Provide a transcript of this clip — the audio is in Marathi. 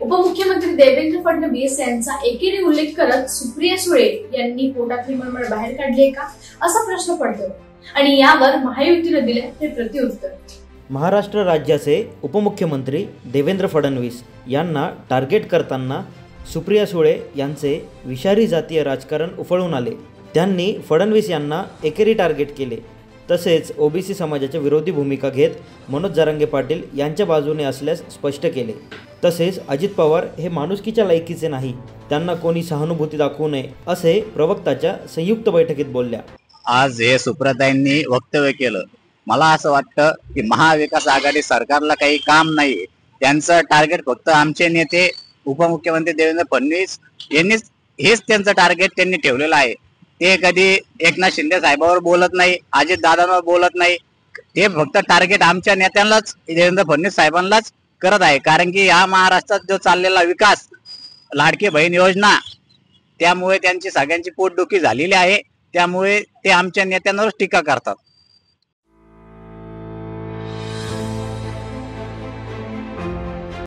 उपमुख्यमंत्री देवेंद्र फडणवीस यांचा एकेरी उल्लेख करत सुप्रिया सुळे यांनी पोटातली मळमळ बाहेर काढली का? असा प्रश्न पडतो. आणि यावर महायुतीनं दिलं हे प्रत्युत्तर महाराष्ट्र राज्याचे उपमुख्यमंत्री देवेंद्र फडणवीस यांना टार्गेट करताना सुप्रिया सुळे यांचे विषारी जातीय राजकारण उफळून आले. त्यांनी फडणवीस यांना एकेरी टार्गेट केले. तसेच ओबीसी समाजाच्या विरोधी भूमिका घेत मनोज जरांगे पाटील यांच्या बाजूने असल्यास स्पष्ट केले. तसेच अजित पवार हे माणुसकीच्या लायकीचे नाही. त्यांना कोणी सहानुभूती दाखवू नये असे प्रवक्ताच्या संयुक्त बैठकीत बोलल्या. आज हे सुप्रताईंनी वक्तव्य केलं. मला असं वाटतं की महाविकास आघाडी सरकारला काही काम नाही त्यांचं टार्गेट फक्त आमचे नेते उपमुख्यमंत्री देवेंद्र फडणवीस यांनीच हेच त्यांचं टार्गेट त्यांनी ठेवलेलं आहे. ते कधी एकनाथ शिंदे साहेबांवर बोलत नाही अजित दादांवर बोलत नाही. ते फक्त टार्गेट आमच्या नेत्यांनाच देवेंद्र फडणवीस साहेबांनाच करत आहे. कारण की या महाराष्ट्रात जो चाललेला विकास लाडकी बहीण योजना त्यामुळे त्यांची सगळ्यांची पोटदुखी झालेली आहे. त्यामुळे ते आमच्या नेत्यांवरच टीका करतात.